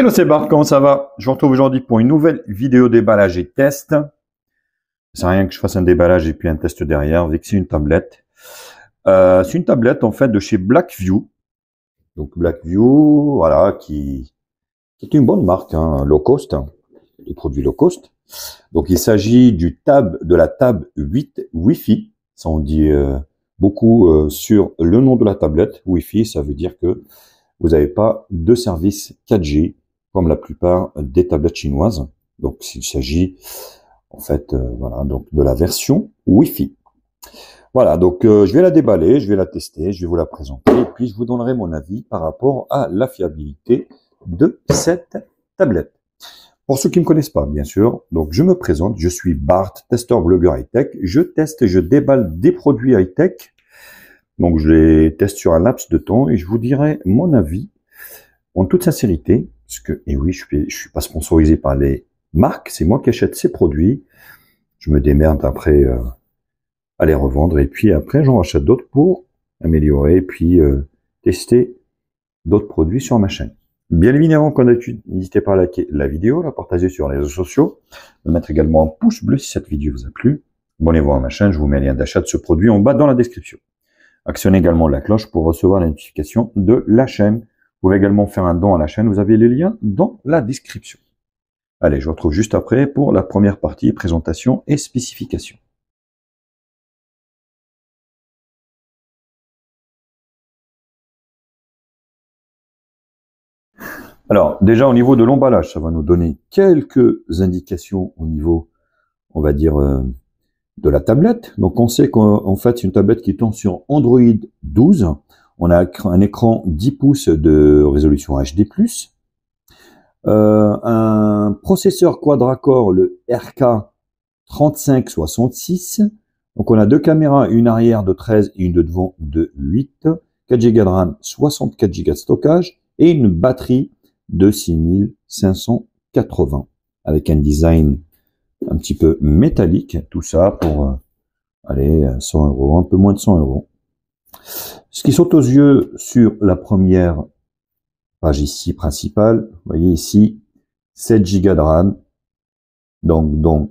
Hello, c'est comment ça va? Je vous retrouve aujourd'hui pour une nouvelle vidéo déballage et test. C'est rien que je fasse un déballage et puis un test derrière, vu que c'est une tablette. Euh, c'est une tablette en fait de chez Blackview. Donc Blackview, voilà, qui, est une bonne marque, hein, low cost, hein, des produits low cost. Donc il s'agit du tab de la Tab 8 Wi-Fi. Ça on dit euh, beaucoup euh, sur le nom de la tablette. Wi-Fi, ça veut dire que vous n'avez pas de service 4G comme la plupart des tablettes chinoises. Donc il s'agit en fait euh, voilà donc de la version Wi-Fi. Voilà, donc euh, je vais la déballer, je vais la tester, je vais vous la présenter et puis je vous donnerai mon avis par rapport à la fiabilité de cette tablette. Pour ceux qui ne me connaissent pas, bien sûr, donc je me présente, je suis Bart, testeur blogueur high-tech. Je teste et je déballe des produits high-tech. Donc je les teste sur un laps de temps et je vous dirai mon avis en toute sincérité parce que, et oui, je suis, suis pas sponsorisé par les marques, c'est moi qui achète ces produits. Je me démerde après euh, à les revendre et puis après j'en rachète d'autres pour améliorer et puis euh, tester d'autres produits sur ma chaîne. Bien évidemment, n'hésitez pas à liker la vidéo, la partager sur les réseaux sociaux, de mettre également un pouce bleu si cette vidéo vous a plu. Abonnez-vous à ma chaîne, je vous mets le lien d'achat de ce produit en bas dans la description. Actionnez également la cloche pour recevoir la notification de la chaîne. Vous pouvez également faire un don à la chaîne, vous avez les liens dans la description. Allez, je vous retrouve juste après pour la première partie, présentation et spécification. Alors, déjà au niveau de l'emballage, ça va nous donner quelques indications au niveau, on va dire, euh, de la tablette. Donc, on sait qu'en fait, c'est une tablette qui tombe sur Android 12. On a un écran 10 pouces de résolution HD+, euh, un processeur quadra-core, le RK3566. Donc on a deux caméras, une arrière de 13 et une de devant de 8, 4 Go de RAM, 64 Go de stockage et une batterie de 6580 avec un design un petit peu métallique, tout ça pour euh, aller 100 euros, un peu moins de 100 euros. Ce qui saute aux yeux sur la première page ici principale, vous voyez ici 7 Go de RAM, donc dont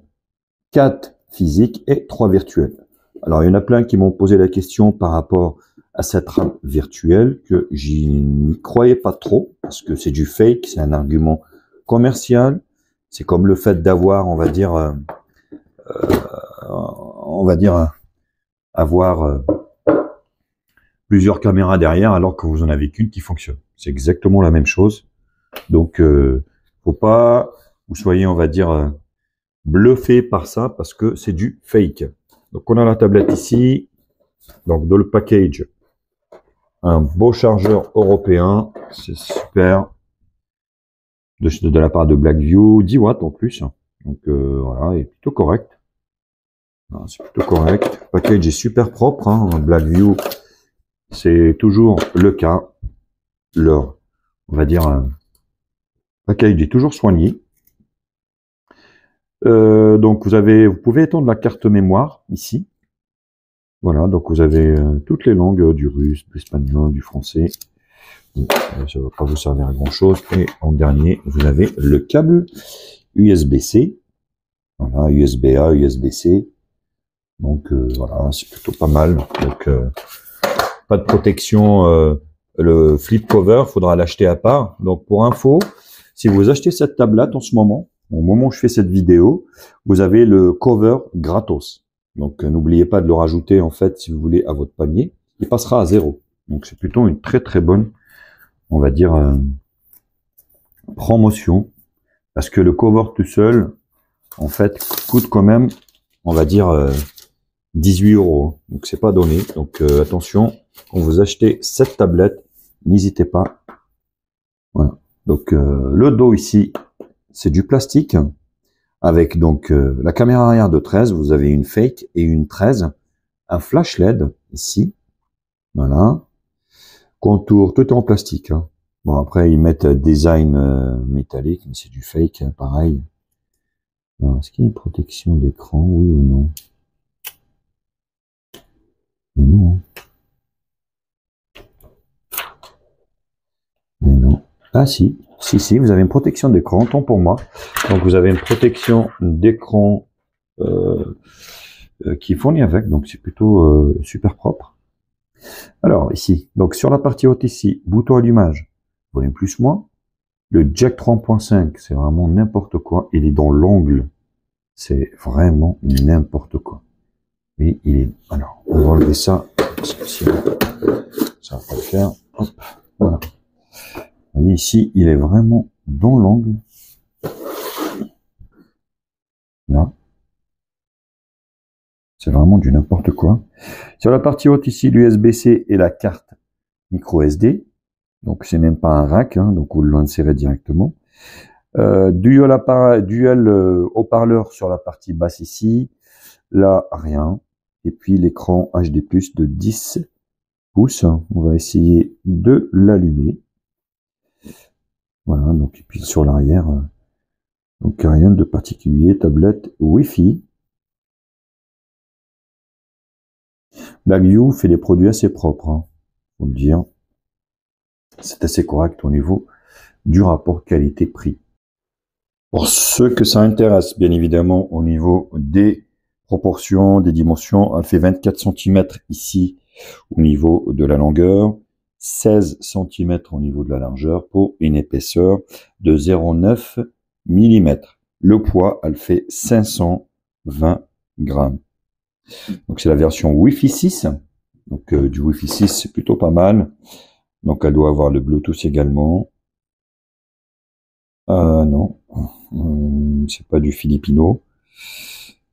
4 physiques et 3 virtuels. Alors il y en a plein qui m'ont posé la question par rapport à cette RAM virtuelle que j'y n'y croyais pas trop parce que c'est du fake, c'est un argument commercial. C'est comme le fait d'avoir, on va dire, euh, euh, on va dire, avoir euh, plusieurs caméras derrière alors que vous en avez qu'une qui fonctionne. C'est exactement la même chose. Donc, euh, faut pas vous soyez, on va dire, euh, bluffé par ça parce que c'est du fake. Donc, on a la tablette ici. Donc, dans le package, un beau chargeur européen. C'est super. De, la part de Blackview, 10 watts en plus. Donc, euh, voilà, il est plutôt correct. C'est plutôt correct. Le package est super propre. Hein. Blackview, c'est toujours le cas. Leur, on va dire, package est toujours soigné. Euh, donc vous avez, vous pouvez étendre la carte mémoire ici. Voilà, donc vous avez euh, toutes les langues euh, du russe, de l'espagnol, du français. ça va pas vous servir à grand chose. Et en dernier, vous avez le câble USB-C. Voilà, USB-A, USB-C. Donc voilà, c'est plutôt pas mal. Pas de protection. Euh, le flip cover, faudra l'acheter à part. Donc pour info, si vous achetez cette tablette en ce moment, au moment où je fais cette vidéo, vous avez le cover gratos. Donc euh, n'oubliez pas de le rajouter en fait si vous voulez à votre panier. Il passera à zéro. Donc c'est plutôt une très très bonne, on va dire, euh, promotion. Parce que le cover tout seul, en fait, coûte quand même, on va dire, 18 euros. Donc c'est pas donné. Donc attention, quand vous achetez cette tablette, n'hésitez pas. Voilà. Donc euh, le dos ici, c'est du plastique avec donc euh, la caméra arrière de 13, vous avez une fake et une 13, un flash LED ici, voilà, contour, tout est en plastique. Hein. Bon après ils mettent design euh, métallique, mais c'est du fake, hein, pareil. Est-ce qu'il y a une protection d'écran, oui ou non? Mais non. Hein. Mais non. Ah si, si, si, vous avez une protection d'écran, tant pour moi. Donc vous avez une protection d'écran euh, euh, qui est fournie avec, donc c'est plutôt euh, super propre. Alors ici, donc sur la partie haute ici, bouton allumage, volume plus moins. Le jack 3.5, c'est vraiment n'importe quoi. Il est dans l'angle. C'est vraiment n'importe quoi. Il est. Alors, on va enlever ça. Parce que sinon, ça va pas le faire. Hop, voilà. Vous voyez ici, il est vraiment dans l'angle. Là. C'est vraiment du n'importe quoi. Sur la partie haute ici, l'USB-C et la carte micro SD. Donc c'est même pas un rack, hein, donc vous l'insérez directement. Euh, dual euh, haut-parleur sur la partie basse ici. Là, rien. Et puis l'écran HD+, de 10 pouces. On va essayer de l'allumer. Voilà, donc et puis sur l'arrière, euh, donc rien de particulier, tablette Wi-Fi. Fait des produits assez propres, hein, faut le dire. C'est assez correct au niveau du rapport qualité-prix. Pour ceux que ça intéresse, bien évidemment, au niveau des proportions, des dimensions, elle fait 24 cm ici au niveau de la longueur, 16 cm au niveau de la largeur pour une épaisseur de 0,9 mm. Le poids, elle fait 520 grammes. Donc c'est la version Wi-Fi 6. Donc euh, du Wi-Fi 6, c'est plutôt pas mal. Donc elle doit avoir le Bluetooth également. Euh, non, euh, c'est pas du filipino.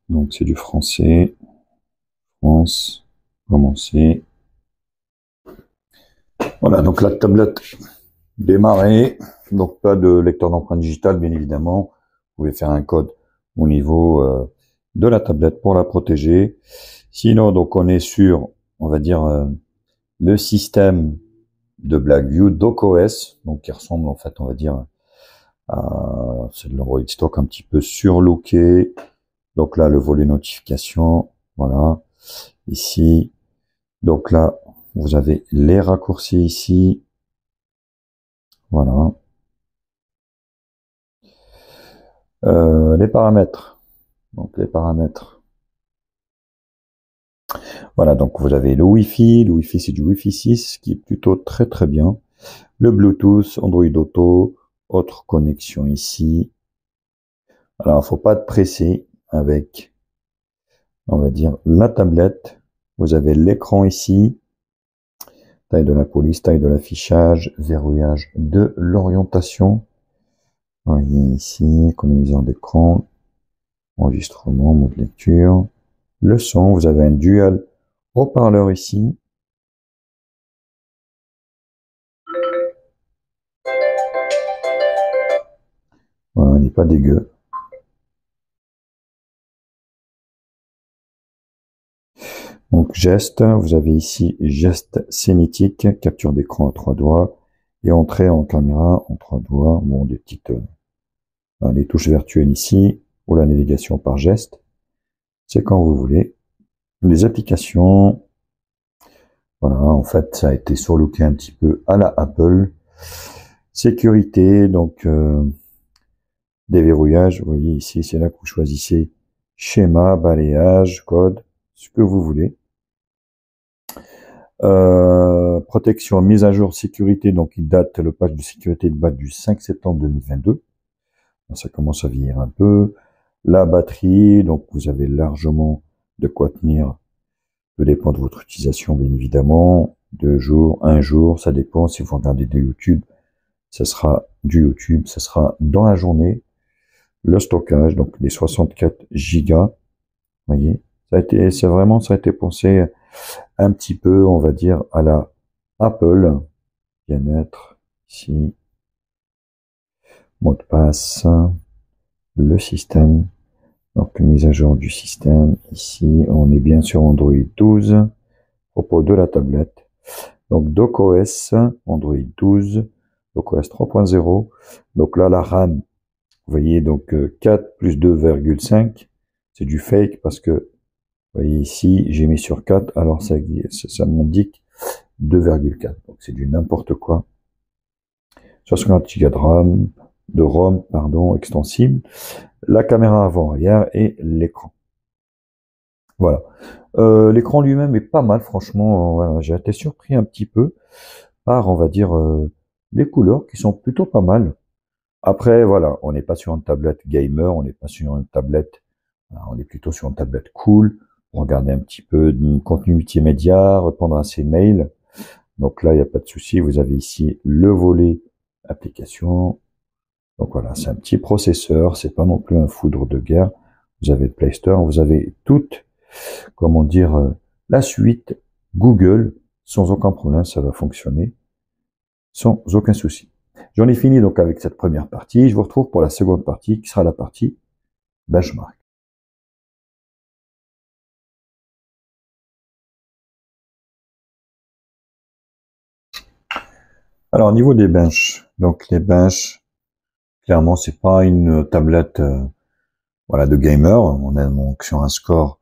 Donc c'est du français. France, commencer. Voilà, donc la tablette démarrée. Donc pas de lecteur d'empreinte digitale, bien évidemment. Vous pouvez faire un code au niveau euh, de la tablette pour la protéger. Sinon, donc on est sur, on va dire, euh, le système de Blackview DocOS, donc qui ressemble en fait, on va dire, à c'est de l'Android stock un petit peu surlooké. Donc là, le volet notification, voilà. Ici, donc là, vous avez les raccourcis ici. Voilà. Euh, les paramètres. Donc les paramètres. Voilà, donc vous avez le Wi-Fi. Le Wi-Fi, c'est du Wi-Fi 6, qui est plutôt très très bien. Le Bluetooth, Android Auto, autre connexion ici. Alors, faut pas être pressé avec, on va dire, la tablette. Vous avez l'écran ici taille de la police, taille de l'affichage, verrouillage de l'orientation. Voyez ici, économiseur d'écran, enregistrement, mode lecture. Le son, vous avez un dual haut-parleur ici. Voilà, il n'est pas dégueu. Donc geste, vous avez ici geste cinétique, capture d'écran à trois doigts et entrée en caméra en trois doigts. Bon, des petites euh, les touches virtuelles ici ou la navigation par geste. C'est quand vous voulez. Les applications, voilà, en fait, ça a été surlooké un petit peu à la Apple. Sécurité, donc euh, déverrouillage. Vous voyez ici, c'est là que vous choisissez schéma, balayage, code ce que vous voulez. Euh, protection, mise à jour, sécurité, donc il date, le patch de sécurité date du 5 septembre 2022. Ça commence à vieillir un peu. La batterie, donc vous avez largement de quoi tenir. Ça dépend de votre utilisation, bien évidemment. Deux jours, un jour, ça dépend. Si vous regardez des YouTube, ça sera du YouTube, ça sera dans la journée. Le stockage, donc les 64 gigas, voyez, ça a été, c'est vraiment, ça a été pensé un petit peu, on va dire, à la Apple. Bien-être, ici. Mot de passe. Le système. Donc, mise à jour du système. Ici, on est bien sur Android 12. Propos de la tablette. Donc, DocOS, Android 12, DocOS 3.0. Donc là, la RAM, vous voyez, donc 4 euh, plus 2,5. C'est du fake parce que voyez ici, j'ai mis sur 4, alors ça, ça, m'indique 2,4. Donc c'est du n'importe quoi 60 Go de RAM, de ROM, pardon, extensible, la caméra avant-arrière et l'écran. Voilà. Euh, l'écran lui-même est pas mal, franchement. J'ai été surpris un petit peu par, on va dire, euh, les couleurs qui sont plutôt pas mal. Après, voilà, on n'est pas sur une tablette gamer, on n'est pas sur une tablette, on est plutôt sur une tablette cool, regarder un petit peu de contenu multimédia, répondre à ses mails. Donc là, il n'y a pas de souci, vous avez ici le volet application. Donc voilà, c'est un petit processeur, c'est pas non plus un foudre de guerre. Vous avez le Play Store, vous avez toute, comment dire, euh, la suite Google, sans aucun problème, ça va fonctionner, sans aucun souci. J'en ai fini donc avec cette première partie. Je vous retrouve pour la seconde partie, qui sera la partie benchmark. Alors au niveau des benches, donc les benches, clairement c'est pas une tablette euh, voilà de gamer. On est donc sur un score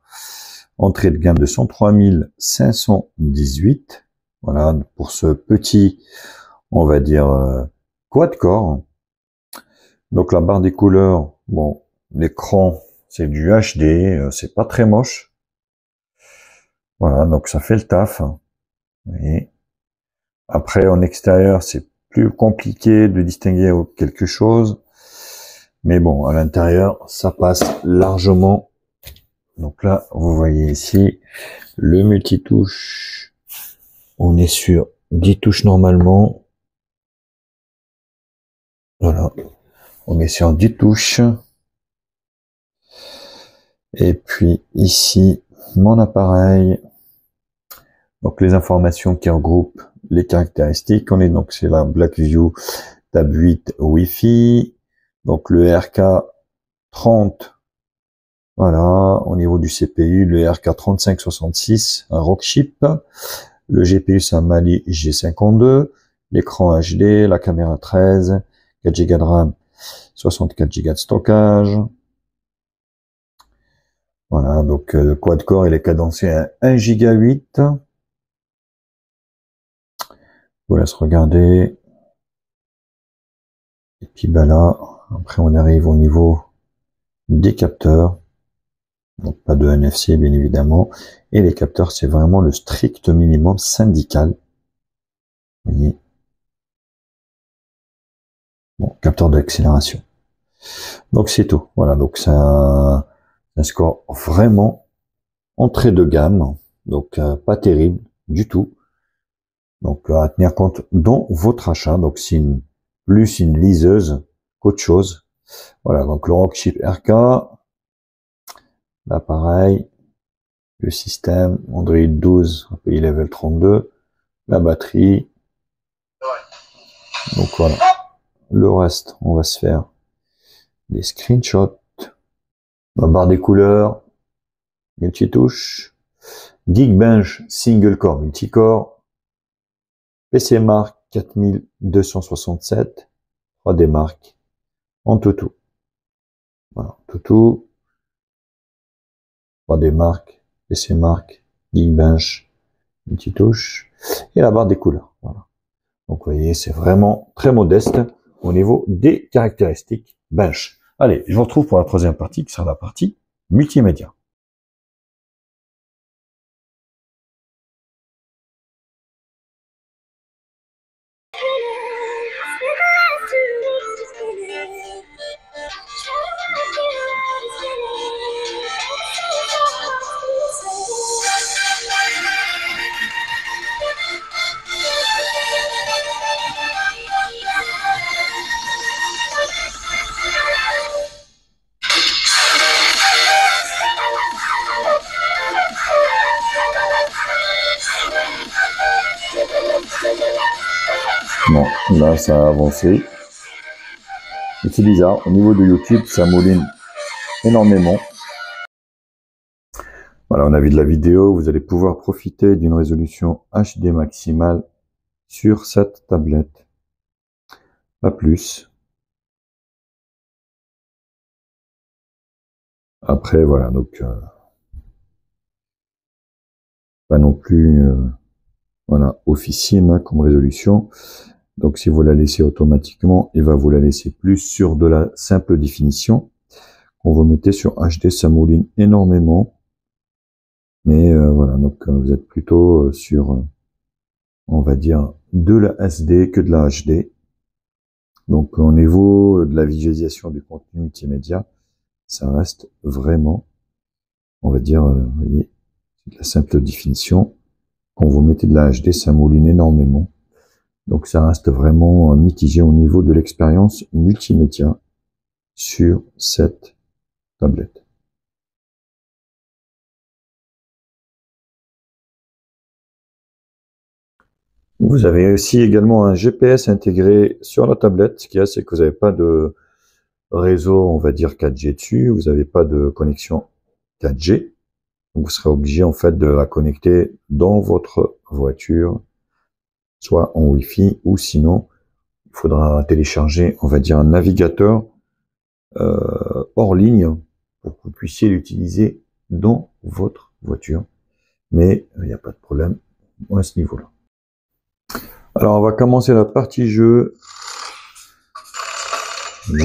entrée de gamme de 103 518. Voilà pour ce petit, on va dire euh, quad core. Donc la barre des couleurs, bon, l'écran c'est du HD, euh, c'est pas très moche. Voilà, donc ça fait le taf. Après, en extérieur, c'est plus compliqué de distinguer quelque chose. Mais bon, à l'intérieur, ça passe largement. Donc là, vous voyez ici le multitouche. On est sur 10 touches normalement. Voilà. On est sur 10 touches. Et puis ici, mon appareil. Donc les informations qui regroupent les caractéristiques. On est donc c'est la Blackview Tab 8 Wi-Fi. Donc le RK 30. Voilà, au niveau du CPU, le RK 3566, un Rockchip. Le GPU c'est un Mali G52. L'écran HD, la caméra 13, 4 Go de RAM, 64 Go de stockage. Voilà, donc le quad-core il est cadencé à 1 Go 8 vous laisse regarder. Et puis ben là, après on arrive au niveau des capteurs. Donc pas de NFC bien évidemment. Et les capteurs, c'est vraiment le strict minimum syndical. Vous voyez? Bon, capteur d'accélération. Donc c'est tout. Voilà, donc c'est un, score vraiment entrée de gamme. Donc euh, pas terrible du tout. Donc à tenir compte dans votre achat. Donc c'est une, plus une liseuse qu'autre chose. Voilà, donc le Rockchip RK, l'appareil, le système, Android 12, API level 32, la batterie. Donc voilà. Le reste, on va se faire des screenshots. La barre des couleurs, multitouche, Geekbench single core multicore, PC Mark 4267, 3D Mark en tout. Voilà, tout. 3D Mark, PC Mark, Geekbench, une petite touche, et la barre des couleurs. Voilà. Donc vous voyez, c'est vraiment très modeste au niveau des caractéristiques bench. Allez, je vous retrouve pour la troisième partie, qui sera la partie multimédia. Là, ça a avancé. c'est bizarre. Au niveau de YouTube, ça mouline énormément. Voilà, on a vu de la vidéo. Vous allez pouvoir profiter d'une résolution HD maximale sur cette tablette. Pas plus. Après, voilà, donc euh, pas non plus euh, voilà officiel hein, comme résolution. Donc si vous la laissez automatiquement, il va vous la laisser plus sur de la simple définition. Quand vous mettez sur HD, ça mouline énormément. Mais euh, voilà, donc euh, vous êtes plutôt euh, sur, on va dire, de la SD que de la HD. Donc au niveau de la visualisation du contenu multimédia, ça reste vraiment, on va dire, vous voyez, la simple définition. Quand vous mettez de la HD, ça mouline énormément. Donc ça reste vraiment mitigé au niveau de l'expérience multimédia sur cette tablette. Vous avez aussi également un GPS intégré sur la tablette. Ce qu'il y a, c'est que vous n'avez pas de réseau, on va dire 4G dessus. Vous n'avez pas de connexion 4G. Donc vous serez obligé en fait de la connecter dans votre voiture soit en Wi-Fi ou sinon il faudra télécharger, on va dire, un navigateur euh, hors ligne pour que vous puissiez l'utiliser dans votre voiture. Mais il n'y a pas de problème à ce niveau-là. Alors on va commencer la partie jeu. Vous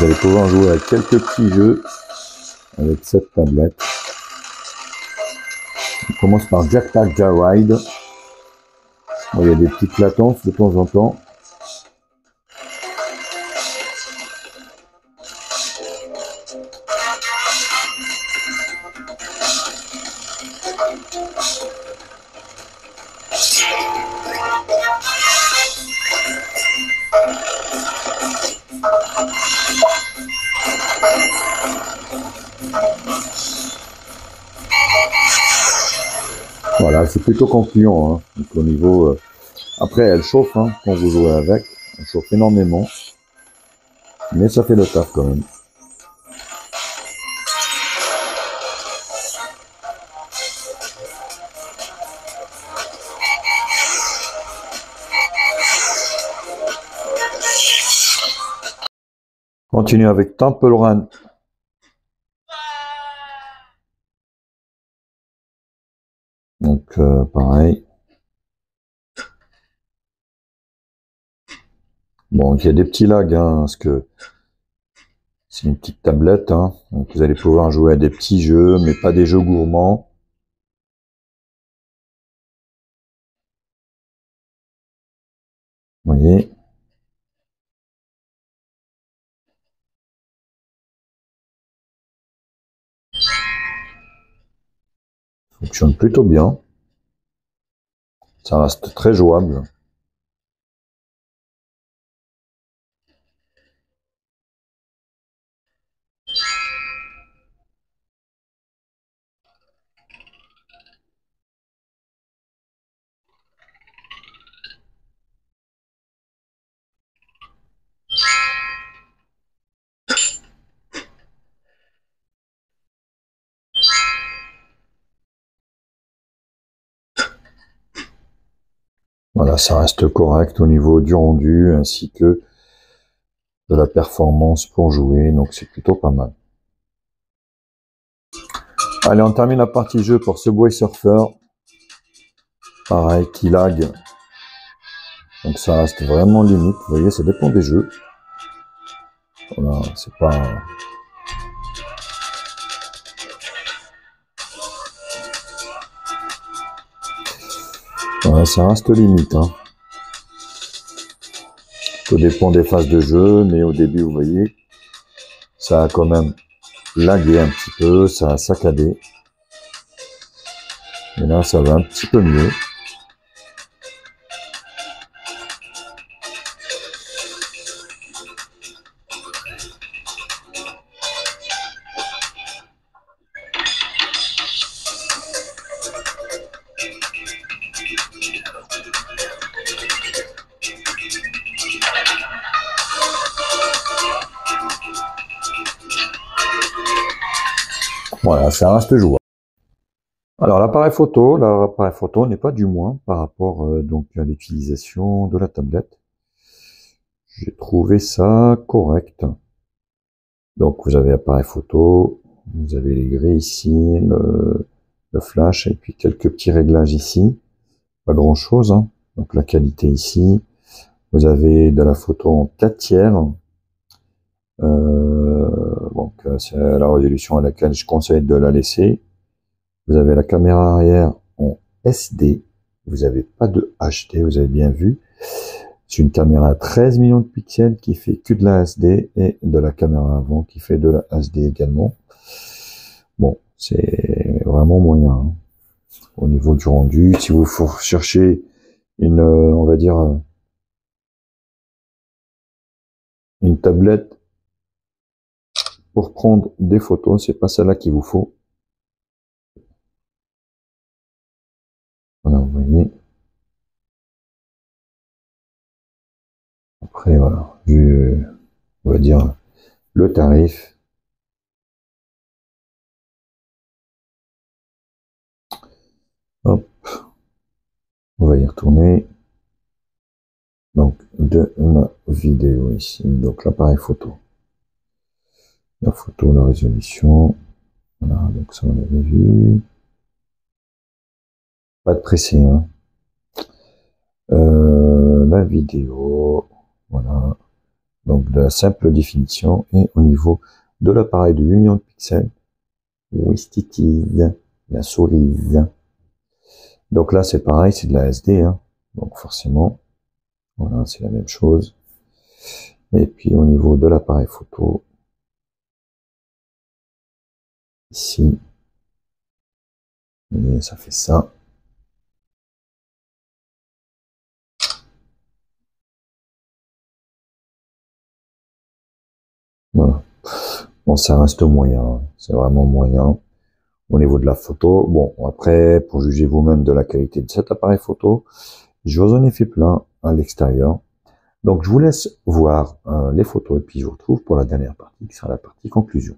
allez pouvoir jouer à quelques petits jeux avec cette tablette. On commence par Jack Pack Ride il y a des petites latences de temps en temps. Voilà, c'est plutôt concluant. Hein. Donc au niveau, euh, après, elle chauffe hein, quand vous jouez avec. Elle chauffe énormément, mais ça fait le taf quand même. Continue avec Temple Run Donc euh, pareil. Bon, il y a des petits lags, hein, parce que c'est une petite tablette, hein, donc vous allez pouvoir jouer à des petits jeux, mais pas des jeux gourmands. Vous voyez? Fonctionne plutôt bien. Ça reste très jouable. Ça reste correct au niveau du rendu ainsi que de la performance pour jouer, donc c'est plutôt pas mal. Allez, on termine la partie jeu pour ce Boy Surfer. Pareil, qui lag. Donc ça reste vraiment limite. Vous voyez, ça dépend des jeux. Voilà, c'est pas ça reste limite. Hein. Tout dépend des phases de jeu, mais au début, vous voyez, ça a quand même lagué un petit peu, ça a saccadé. Et là, ça va un petit peu mieux. Ça reste jouable. Alors l'appareil photo, l'appareil photo n'est pas du moins par rapport euh, donc à l'utilisation de la tablette. J'ai trouvé ça correct. Donc vous avez appareil photo, vous avez les grilles ici, le, flash et puis quelques petits réglages ici. Pas grand chose. Hein. Donc la qualité ici, Vous avez de la photo en 4 tiers. Euh, donc c'est la résolution à laquelle je conseille de la laisser. Vous avez la caméra arrière en SD. Vous n'avez pas de HD, vous avez bien vu. C'est une caméra à 13 millions de pixels qui fait que de la SD et de la caméra avant qui fait de la SD également. Bon, c'est vraiment moyen. Hein. Au niveau du rendu, si vous cherchez une, euh, on va dire, euh, une tablette pour prendre des photos, c'est pas celle-là qu'il vous faut. Voilà, vous voyez. Après, voilà, vu, on va dire, le tarif. Hop. On va y retourner. Donc, de la vidéo ici. Donc, l'appareil photo. La photo, la résolution. Voilà, donc ça, on l'avait vu. Pas de pressé, hein. Euh, la vidéo. Voilà. Donc, de la simple définition. Et au niveau de l'appareil de 8 millions de pixels. Wistitiz. La souris. Donc là, c'est pareil, c'est de la SD. Hein. Donc forcément, voilà, c'est la même chose. Et puis au niveau de l'appareil photo, ici, ça fait ça. Voilà. Bon, ça reste moyen, hein. c'est vraiment moyen au niveau de la photo. Bon, après, pour juger vous-même de la qualité de cet appareil photo, je vous en ai fait plein à l'extérieur. Donc, je vous laisse voir euh, les photos et puis je vous retrouve pour la dernière partie qui sera la partie conclusion.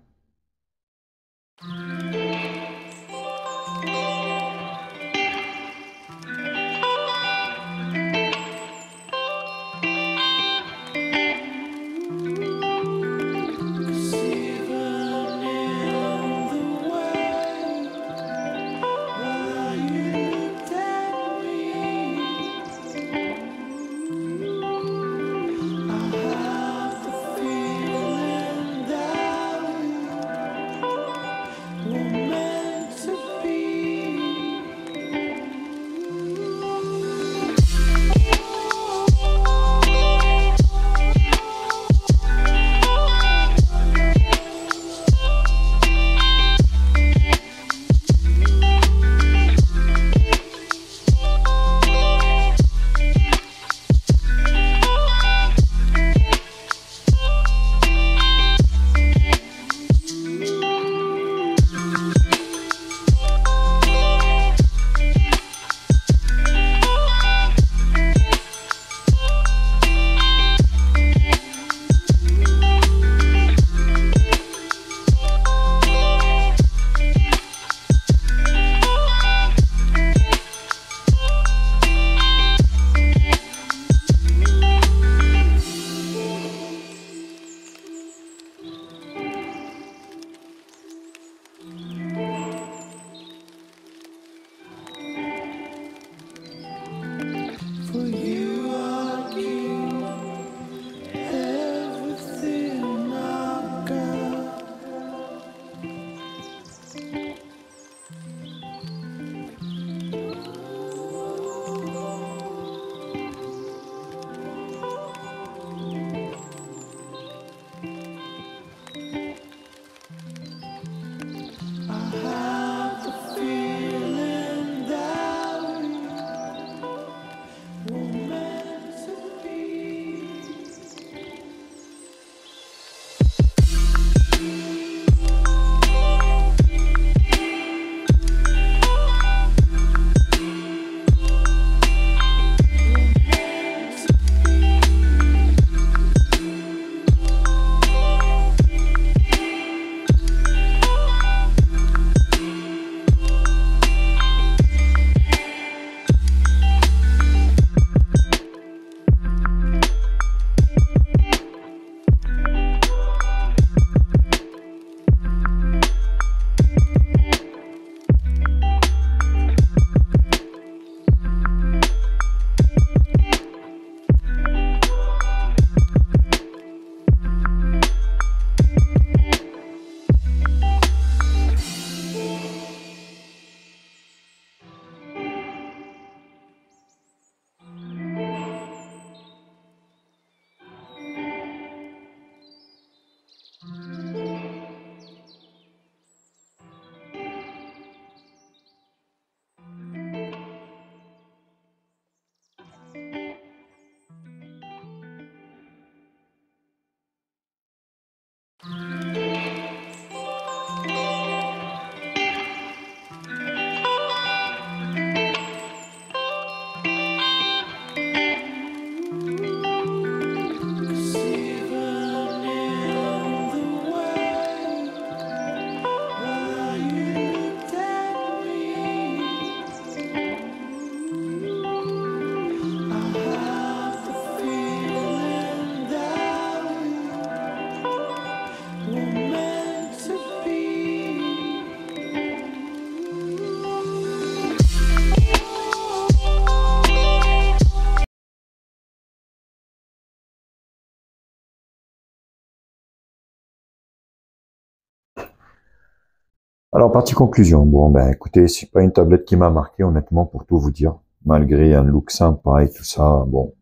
Alors, partie conclusion. Bon, ben, écoutez, c'est pas une tablette qui m'a marqué, honnêtement, pour tout vous dire. Malgré un look sympa et tout ça, bon.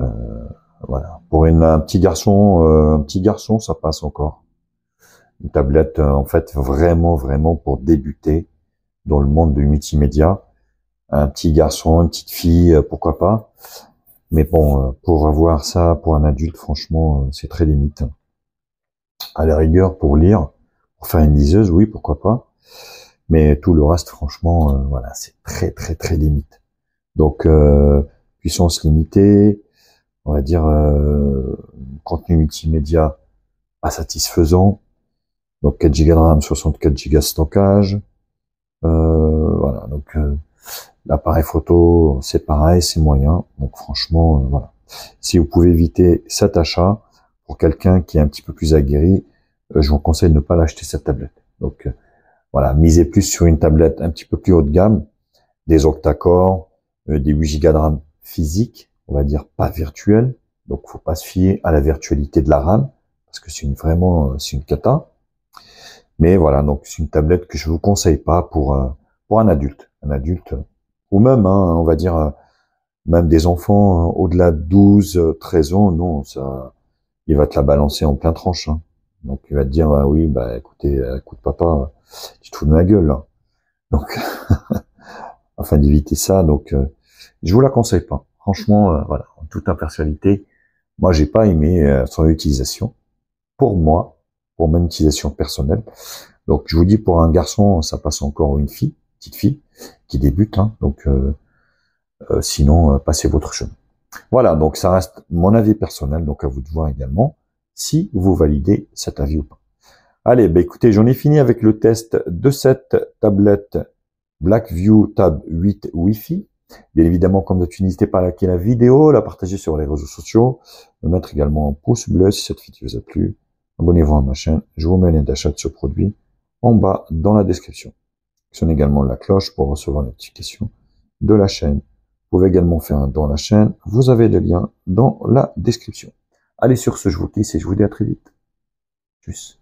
Euh, voilà. Pour un petit garçon, euh, un petit garçon, ça passe encore. Une tablette, euh, en fait, vraiment, vraiment pour débuter dans le monde du multimédia. Un petit garçon, une petite fille, pourquoi pas. Mais bon, pour avoir ça pour un adulte, franchement, c'est très limite. À la rigueur, pour lire, faire une liseuse, oui, pourquoi pas. Mais tout le reste, franchement, euh, voilà, c'est très très très limite. Donc euh, puissance limitée, on va dire euh, contenu multimédia pas satisfaisant. Donc 4 Go de RAM, 64 Go de stockage. voilà, donc l'appareil photo, c'est pareil, c'est moyen. Donc franchement, voilà. Si vous pouvez éviter cet achat pour quelqu'un qui est un petit peu plus aguerri, je vous conseille de ne pas l'acheter cette tablette. Donc euh, voilà, misez plus sur une tablette un petit peu plus haut de gamme, des octa-core, euh, des 8 Go de RAM physique, on va dire pas virtuel. Donc faut pas se fier à la virtualité de la RAM parce que c'est une vraiment c'est une cata. Mais voilà, donc c'est une tablette que je vous conseille pas pour pour un adulte, un adulte ou même hein, on va dire même des enfants au-delà de 12, 13 ans, non, ça il va te la balancer en plein tranche. Hein. Donc il va te dire ah oui bah écoutez euh, écoute papa tu te fous de ma gueule là. Donc afin d'éviter ça donc euh, je vous la conseille pas. Franchement euh, voilà en toute impersonnalité moi j'ai pas aimé son utilisation pour moi pour mon utilisation personnelle. Donc je vous dis pour un garçon ça passe encore une fille petite fille qui débute hein, donc sinon passez votre chemin. Voilà donc ça reste mon avis personnel donc à vous de voir également si vous validez cet avis ou pas. Allez, bah écoutez, j'en ai fini avec le test de cette tablette Blackview Tab 8 Wi-Fi. Bien évidemment, comme d'habitude, n'hésitez pas à liker la vidéo, la partager sur les réseaux sociaux, me mettre également un pouce bleu si cette vidéo vous a plu. Abonnez-vous à ma chaîne. Je vous mets lien d'achat de ce produit en bas dans la description. Sonnez également la cloche pour recevoir les notifications de la chaîne. Vous pouvez également faire un don à la chaîne. Vous avez le lien dans la description. Allez sur ce, je vous quitte et je vous dis à très vite. Tchuss.